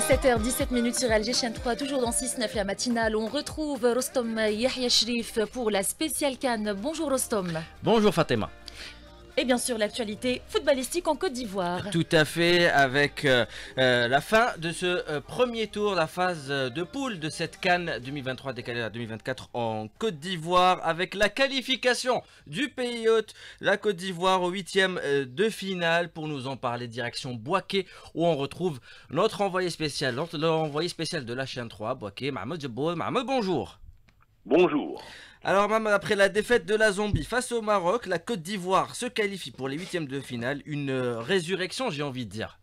7h17 sur Alger Chaîne 3, toujours dans 6-9 la matinale. On retrouve Rostom Yahya Shrif pour la spéciale Cannes. Bonjour Rostom. Bonjour Fatima. Et bien sûr, l'actualité footballistique en Côte d'Ivoire. Tout à fait, avec euh, euh, la fin de ce euh, premier tour, la phase de poule de cette Cannes 2023 décalée à 2024 en Côte d'Ivoire, avec la qualification du pays hôte, la Côte d'Ivoire au huitième de finale. Pour nous en parler, direction Boaké, où on retrouve notre envoyé spécial, l'envoyé spécial de la chaîne 3, Boaké, Mahmoud Jabou. Mahmoud, bonjour. Bonjour. Alors même après la défaite de la Zombie face au Maroc, la Côte d'Ivoire se qualifie pour les huitièmes de finale. Une euh, résurrection, j'ai envie de dire.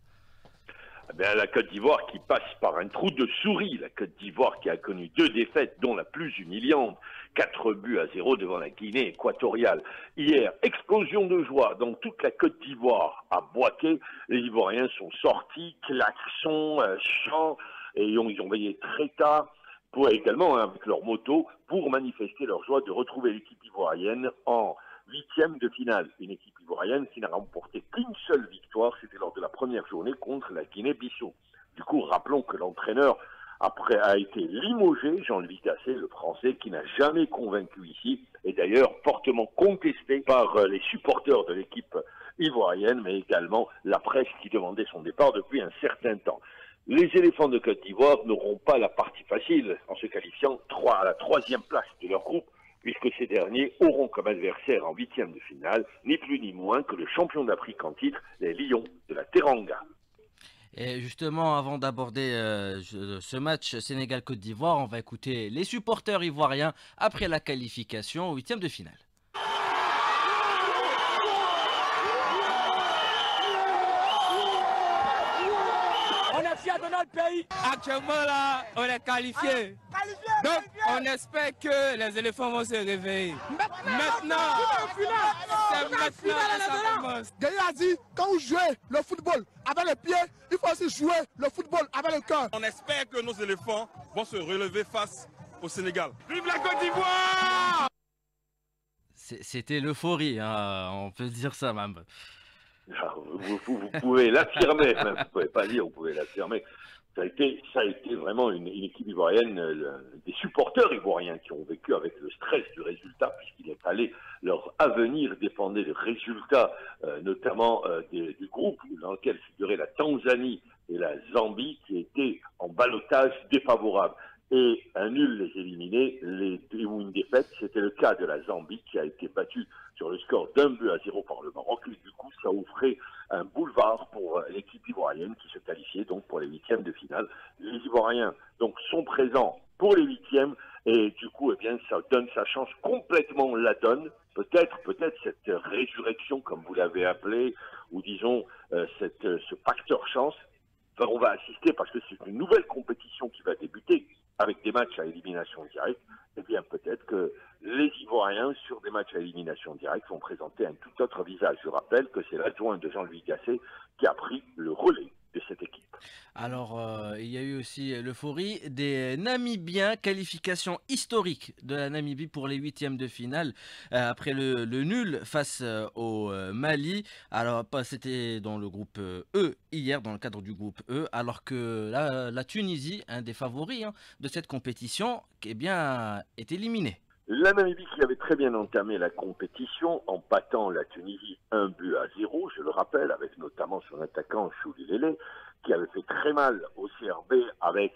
Eh la Côte d'Ivoire qui passe par un trou de souris. La Côte d'Ivoire qui a connu deux défaites, dont la plus humiliante. Quatre buts à zéro devant la Guinée équatoriale. Hier, explosion de joie dans toute la Côte d'Ivoire. À Boaké, les Ivoiriens sont sortis, klaxons, euh, chants, et ils ont, ils ont veillé très tard pour également hein, avec leur moto pour manifester leur joie de retrouver l'équipe ivoirienne en huitième de finale. Une équipe ivoirienne qui n'a remporté qu'une seule victoire, c'était lors de la première journée contre la Guinée-Bissau. Du coup, rappelons que l'entraîneur après a été limogé, Jean-Louis Gasset, le français, qui n'a jamais convaincu ici, et d'ailleurs fortement contesté par euh, les supporters de l'équipe ivoirienne, mais également la presse qui demandait son départ depuis un certain temps. Les éléphants de Côte d'Ivoire n'auront pas la partie facile en se qualifiant à la troisième place de leur groupe, puisque ces derniers auront comme adversaire en huitième de finale ni plus ni moins que le champion d'Afrique en titre, les Lions de la Teranga. Et justement, avant d'aborder euh, ce match Sénégal-Côte d'Ivoire, on va écouter les supporters ivoiriens après la qualification au huitième de finale. Pays. Actuellement, là, on est qualifié. Donc, on espère que les éléphants vont se réveiller. Maintenant, c'est maintenant que ça commence. a dit, quand vous jouez le football avec les pieds, il faut aussi jouer le football avec le cœur. On espère que nos éléphants vont se relever face au Sénégal. Vive la Côte d'Ivoire C'était l'euphorie, hein, on peut dire ça même. Vous, pouvez l'affirmer, même. Vous pouvez pas dire, vous pouvez l'affirmer. Ça a été, vraiment une, équipe ivoirienne, euh, des supporters ivoiriens qui ont vécu avec le stress du résultat, puisqu'il est allé leur avenir dépendait des résultats, euh, notamment euh, du groupe dans lequel figuraient la Tanzanie et la Zambie, qui étaient en balotage défavorable et un nul les éliminer, les, ou une défaite. C'était le cas de la Zambie qui a été battue sur le score d'un but à zéro par le Maroc. Et du coup, ça ouvrait un boulevard pour l'équipe ivoirienne qui se qualifiait donc pour les huitièmes de finale. Les Ivoiriens donc sont présents pour les huitièmes et du coup, eh bien, ça donne, ça change complètement la donne. Peut-être, peut-être cette résurrection, comme vous l'avez appelé, ou disons euh, cette, ce facteur chance. Enfin, on va assister parce que c'est une nouvelle compétition qui va débuter avec des matchs à élimination directe, eh bien peut-être que les Ivoiriens, sur des matchs à élimination directe, vont présenter un tout autre visage. Je rappelle que c'est l'adjoint de Jean-Louis Gasset qui a pris le relais Alors, euh, il y a eu aussi l'euphorie des Namibiens, qualification historique de la Namibie pour les huitièmes de finale euh, après le, nul face euh, au Mali. Alors, c'était dans le groupe E hier, dans le cadre du groupe E, alors que la, Tunisie, un des favoris hein, de cette compétition, eh est éliminée. La Namibie qui avait très bien entamé la compétition en battant la Tunisie un but à zéro, je le rappelle, avec notamment son attaquant Chouli qui avait fait très mal au CRB avec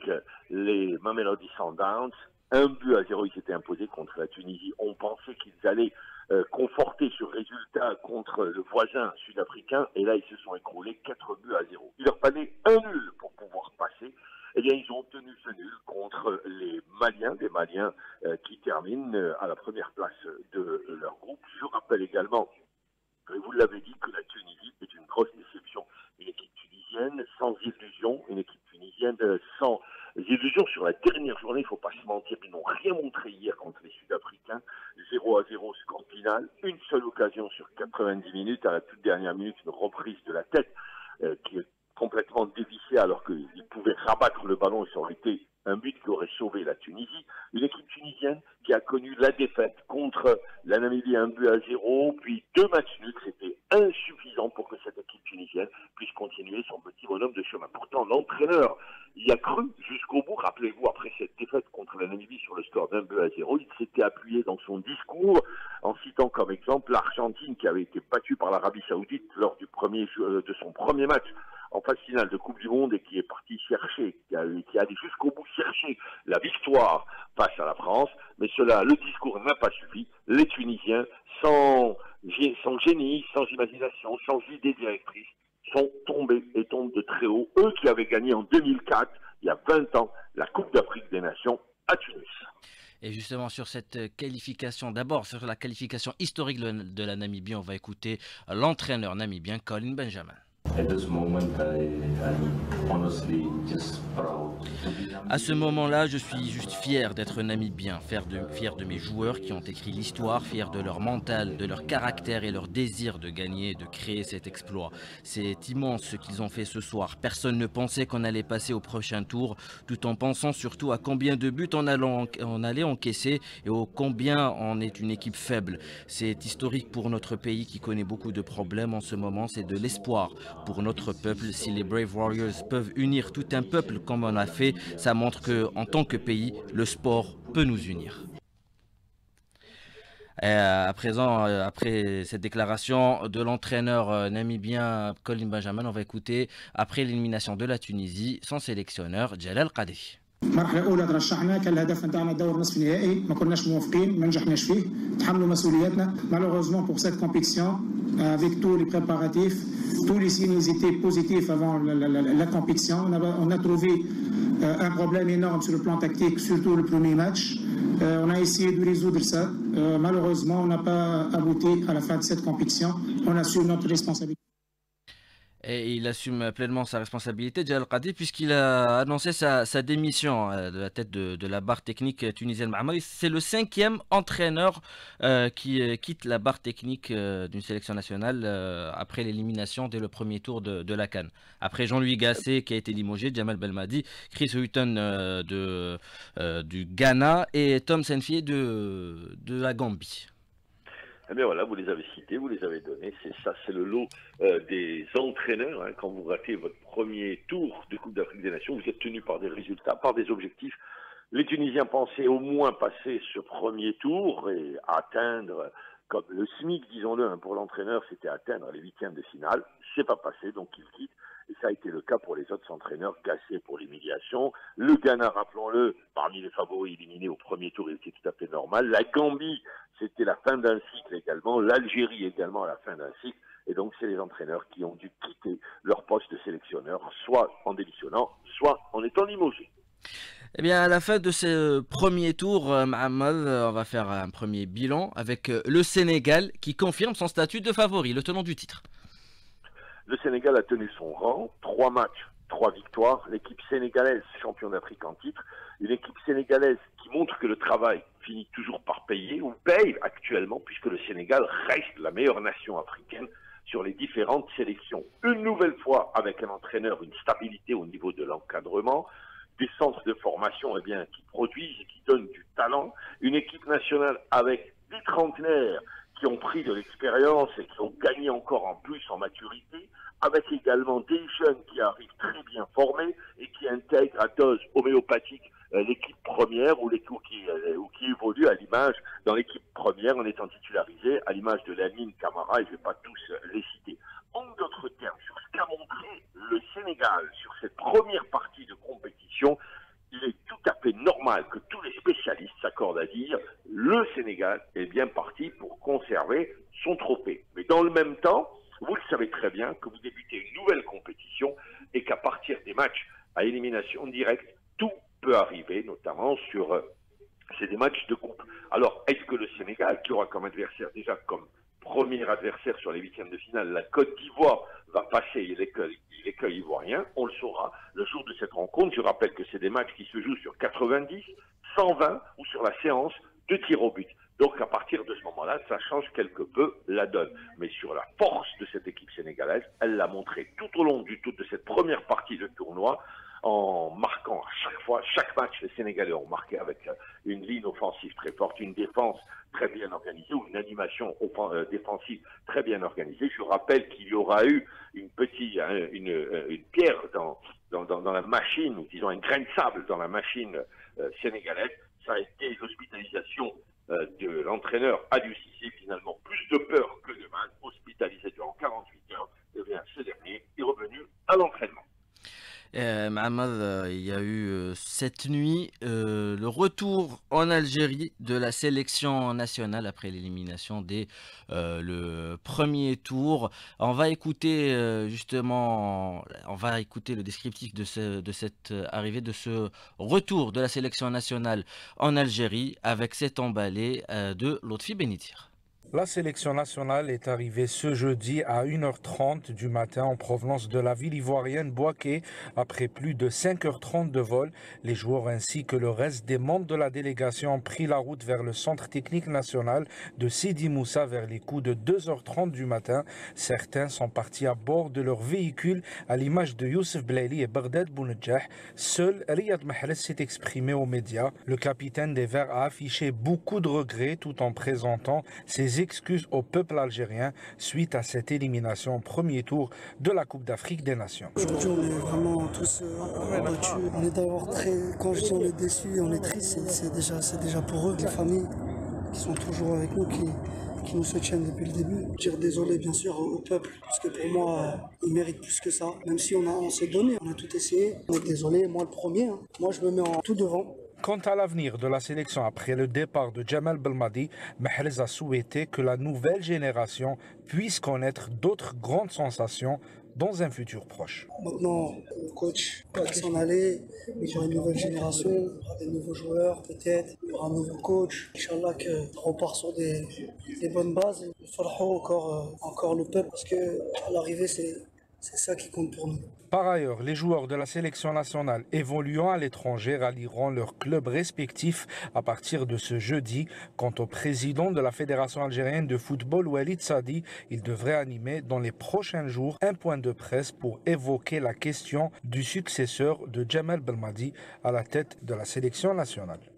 les Mamelody Sundowns. Un but à zéro, ils s'étaient imposés contre la Tunisie. On pensait qu'ils allaient euh, conforter ce résultat contre le voisin sud-africain, et là ils se sont écroulés quatre buts à zéro. Il leur fallait un nul pour pouvoir passer eh bien, ils ont obtenu ce nul contre les Maliens, des Maliens euh, qui terminent euh, à la première place de leur groupe. Je rappelle également, vous l'avez dit, que la Tunisie est une grosse déception. Une équipe tunisienne sans illusion, une équipe tunisienne euh, sans illusion sur la dernière journée, il ne faut pas se mentir, ils n'ont rien montré hier contre les Sud-Africains. 0 à 0 score final, une seule occasion sur 90 minutes, à la toute dernière minute, une reprise de la tête qui est complètement dévissé alors pouvait rabattre le ballon ça aurait été un but qui aurait sauvé la Tunisie. Une équipe tunisienne qui a connu la défaite contre la Namibie, un but à zéro, puis deux matchs nuls. C'était insuffisant pour que cette équipe tunisienne puisse continuer son petit bonhomme de chemin. Pourtant, l'entraîneur il a cru jusqu'au bout. Rappelez-vous, après cette défaite contre la Namibie sur le score d'un but à zéro, il s'était appuyé dans son discours en citant comme exemple l'Argentine qui avait été battue par l'Arabie Saoudite lors du premier euh, de son premier match en phase finale de Coupe du Monde et qui est parti chercher, qui, a, qui allé jusqu'au bout chercher la victoire face à la France. Mais cela, le discours n'a pas suffi. Les Tunisiens, sans, sans génie, sans imagination, sans idée directrice, sont tombés et tombent de très haut. Eux qui avaient gagné en 2004, il y a 20 ans, la Coupe d'Afrique des Nations à Tunis. Et justement sur cette qualification, d'abord sur la qualification historique de la Namibie, on va écouter l'entraîneur namibien Colin Benjamin. at this moment I, am honestly just proud À ce moment-là, je suis juste fier d'être namibien, fier de, fier de mes joueurs qui ont écrit l'histoire, fier de leur mental, de leur caractère et leur désir de gagner, de créer cet exploit. C'est immense ce qu'ils ont fait ce soir. Personne ne pensait qu'on allait passer au prochain tour, tout en pensant surtout à combien de buts on, on allait encaisser et au combien on est une équipe faible. C'est historique pour notre pays qui connaît beaucoup de problèmes en ce moment, c'est de l'espoir pour notre peuple. Si les Brave Warriors peuvent unir tout un peuple comme on a fait, ça montre que en tant que pays, le sport peut nous unir. Euh, à présent, euh, après cette déclaration de l'entraîneur euh, namibien Colin Benjamin, on va écouter, après l'élimination de la Tunisie, son sélectionneur Jalal Qadri. المرحله الاولى ترشحنا كان الهدف نتاعنا الدور نصف النهائي ما كناش موافقين ما نجحناش فيه تحملوا مسؤولياتنا malheureusement pour cette compétition avec tous les préparatifs tous les signes étaient positifs avant la, compétition. On a, a trouvé euh, un problème énorme sur le plan tactique surtout le premier match. Euh, on a essayé de résoudre ça. Euh, malheureusement on n'a pas abouti à la fin de cette compétition. On assume notre responsabilité et il assume pleinement sa responsabilité, Jalal Qadi, puisqu'il a annoncé sa, démission euh, de la tête de, la barre technique tunisienne C'est le cinquième entraîneur euh, qui euh, quitte la barre technique d'une sélection nationale après l'élimination dès le premier tour de, la Cannes. Après Jean-Louis Gasset qui a été limogé, Jamal Belmadi, Chris Hutton du Ghana et Tom Senfier de la Gambie. Eh bien voilà, vous les avez cités, vous les avez donnés. C'est ça, c'est le lot euh, des entraîneurs. Hein. Quand vous ratez votre premier tour de Coupe d'Afrique des Nations, vous êtes tenu par des résultats, par des objectifs. Les Tunisiens pensaient au moins passer ce premier tour et atteindre, comme le SMIC, disons-le, hein, pour l'entraîneur, c'était atteindre les huitièmes de finale. C'est pas passé, donc il quitte. Et ça a été le cas pour les autres entraîneurs, cassés pour l'humiliation. Le Ghana, rappelons-le, parmi les favoris éliminés au premier tour, il était tout à fait normal. La Gambie, c'était la fin d'un cycle également. L'Algérie également à la fin d'un cycle. Et donc, c'est les entraîneurs qui ont dû quitter leur poste de sélectionneur, soit en démissionnant, soit en étant limogés. Eh bien, à la fin de ce premier tour, euh, Mohamed, euh, on va faire un premier bilan avec euh, le Sénégal qui confirme son statut de favori, le tenant du titre. Le Sénégal a tenu son rang, trois matchs, trois victoires. L'équipe sénégalaise, championne d'Afrique en titre, une équipe sénégalaise qui montre que le travail finit toujours par payer, ou paye actuellement, puisque le Sénégal reste la meilleure nation africaine sur les différentes sélections. Une nouvelle fois, avec un entraîneur, une stabilité au niveau de l'encadrement, des centres de formation eh qui produisent et qui donnent du talent, une équipe nationale avec des trentenaires qui ont pris de l'expérience et qui ont gagné encore en plus en maturité, avec également des jeunes qui arrivent très bien formés et qui intègrent à dose homéopathique euh, l'équipe première ou, qui, euh, ou qui évolue à l'image dans l'équipe première en étant titularisé à l'image de Lamine Camara et je ne vais pas tous les citer. En d'autres termes, sur ce qu'a montré le Sénégal sur cette première partie de compétition, il est tout à fait normal que tous les spécialistes s'accordent à dire le Sénégal est bien parti pour conserver son trophée. Mais dans le même temps, très bien que vous débutez une nouvelle compétition et qu'à partir des matchs à élimination directe, tout peut arriver, notamment sur euh, ces matchs de coupe. Alors, est-ce que le Sénégal, qui aura comme adversaire déjà comme premier adversaire sur les huitièmes de finale, la Côte d'Ivoire, va passer l'écueil ivoirien, on le saura le jour de cette rencontre. Je rappelle que c'est des matchs qui se jouent sur 90, 120 ou sur la séance de tir au but. Donc à partir de ce moment-là, ça change quelque peu la donne. Mais sur la force de cette équipe sénégalaise, elle l'a montré tout au long du tout de cette première partie de tournoi, en marquant à chaque fois, chaque match, les Sénégalais ont marqué avec une ligne offensive très forte, une défense très bien organisée ou une animation défensive très bien organisée. Je rappelle qu'il y aura eu une petite, une, une pierre dans, dans, dans, la machine, ou disons un grain de sable dans la machine sénégalaise. Ça a été l'hospitalisation de l'entraîneur Adieu finalement plus de peur que de mal, hospitalisé durant 48 heures, bien ce dernier est revenu à l'entraînement. Euh, euh, il y a eu euh, cette nuit le retour en Algérie de la sélection nationale après l'élimination dès le premier tour. On va écouter justement, on va écouter le descriptif de, de cette arrivée, de ce retour de la sélection nationale en Algérie avec cet emballé de Lotfi Benitir. La sélection nationale est arrivée ce jeudi à 1h30 du matin en provenance de la ville ivoirienne Boaké. Après plus de 5h30 de vol, les joueurs ainsi que le reste des membres de la délégation ont pris la route vers le centre technique national de Sidi Moussa vers les coups de 2h30 du matin. Certains sont partis à bord de leur véhicule à l'image de Youssef Blaili et Bagdad Bounedjah. Seul Riyad Mahrez s'est exprimé aux médias. Le capitaine des Verts a affiché beaucoup de regrets tout en présentant ses excuses au peuple algérien suite à cette élimination au premier tour de la Coupe d'Afrique des Nations. Aujourd'hui, on est vraiment tous abattus. Euh, on est d'abord très, quand je dis on est déçus, on est triste, c'est déjà, déjà pour eux, les familles qui sont toujours avec nous, qui, qui nous soutiennent depuis le début. Dire désolé bien sûr au peuple, parce que pour moi, ils méritent plus que ça. Même si on, on s'est donné, on a tout essayé. Désolé, moi le premier. Hein. Moi je me mets en tout devant. Quant à l'avenir de la sélection après le départ de Jamal Belmadi, Mahrez a souhaité que la nouvelle génération puisse connaître d'autres grandes sensations dans un futur proche. Maintenant, le coach va s'en aller, il y aura une nouvelle génération, il y aura des nouveaux joueurs peut-être, il y aura un nouveau coach. Inch'Allah qu'on repart sur des, bonnes bases. Il faudra encore, euh, encore le peuple parce qu'à l'arrivée, c'est ça qui compte pour nous. Par ailleurs, les joueurs de la sélection nationale évoluant à l'étranger rallieront leurs clubs respectifs à partir de ce jeudi. Quant au président de la Fédération algérienne de football, Walid Sadi, il devrait animer dans les prochains jours un point de presse pour évoquer la question du successeur de Jamal Belmadi à la tête de la sélection nationale.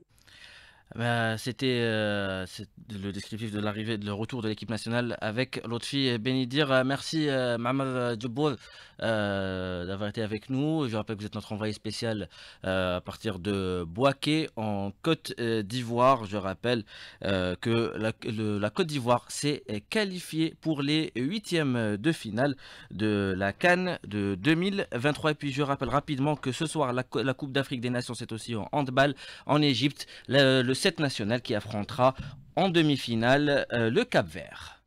Bah, c'était euh, le descriptif de l'arrivée, de le retour de l'équipe nationale avec Lotfi Benidir. Euh, merci euh, Mohamed Djebboul d'avoir été avec nous. Je rappelle que vous êtes notre envoyé spécial à partir de Boaké en Côte d'Ivoire. Je rappelle que la, la Côte d'Ivoire s'est qualifiée pour les huitièmes de finale de la Cannes de 2023. Et puis je rappelle rapidement que ce soir la, Coupe d'Afrique des Nations c'est aussi en handball en Égypte. Le, le 7 national qui affrontera en demi-finale euh, le Cap Vert.